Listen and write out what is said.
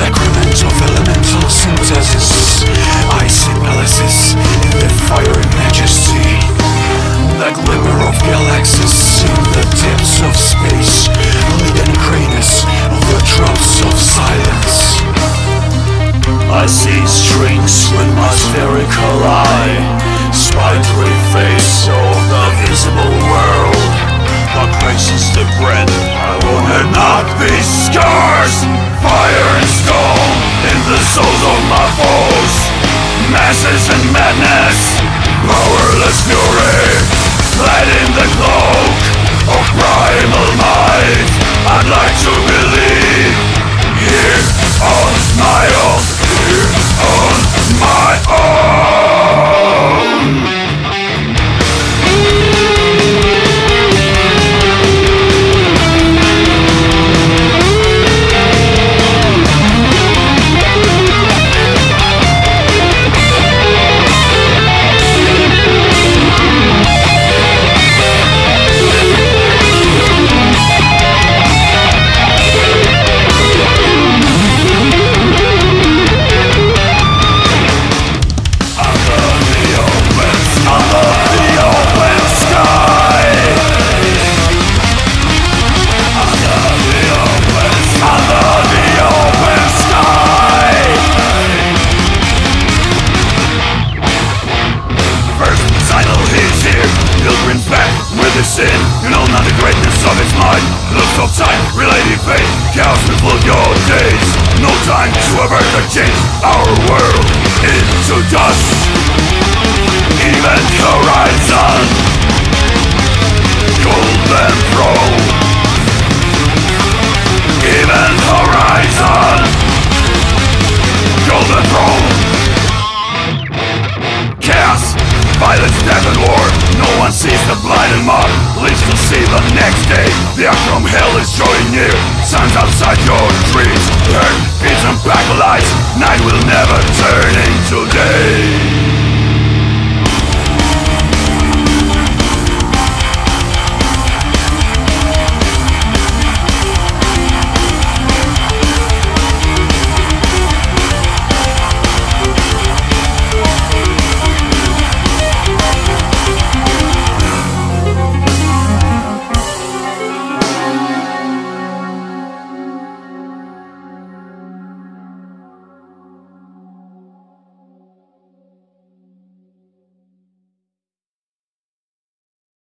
I analysis in the fiery majesty The glimmer of galaxies in the depths of space Leaden grayness of the drops of silence. I see strings with my spherical eye Powerless fury Clad in the cloak of primal might I'd like to believe Here on my own on my own might Looks of time, relating fate. Chaos will flood your days. No time to avert the change. Our world into dust. Event horizon. Golden throne. Event horizon. Golden throne. Chaos, violence, death and war No one sees the blind and mark Lives to see the next day. The from hell is drawing near. Signs outside your